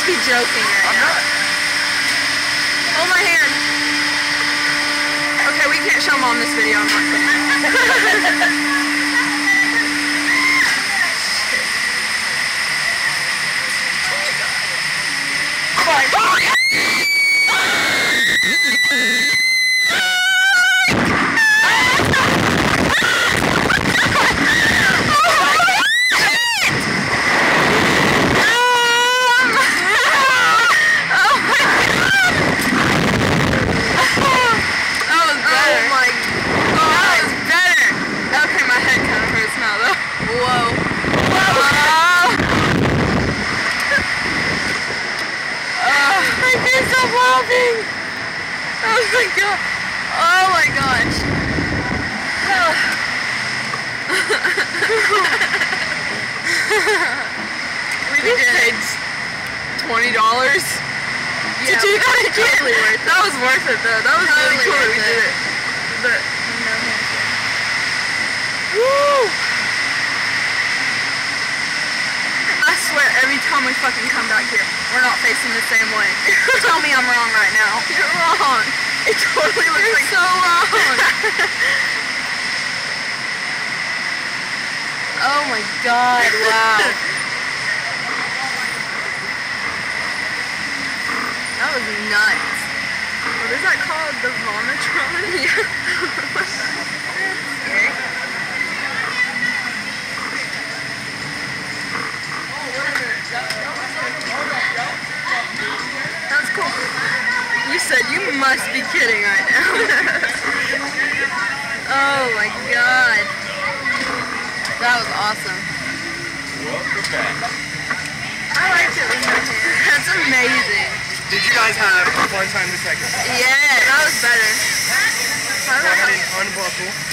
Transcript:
must be joking right I'm now. not. Hold my hand. Okay, we can't show mom this video. I'm not kidding. Oh my god! That was better. Oh my god. That was better. Okay, my head kind of hurts now though. Whoa. Whoa. Oh, I can't stop. Oh my god. Oh my gosh. we just paid twenty dollars to do that again. totally worth it. That was worth it though. That was really cool that we did it. it. But No woo! Time we fucking come back here, we're not facing the same way. Tell me I'm wrong right now. You're wrong. It totally looks You're like so wrong. oh my god, wow. That was nuts. What is that called? The Vomitron? Yeah. Must be kidding right now. oh my god. That was awesome. Welcome back. I liked it with my hair. That's amazing. Did you guys have a fun time the second? Yeah, that was better. Ahead and unbuckle.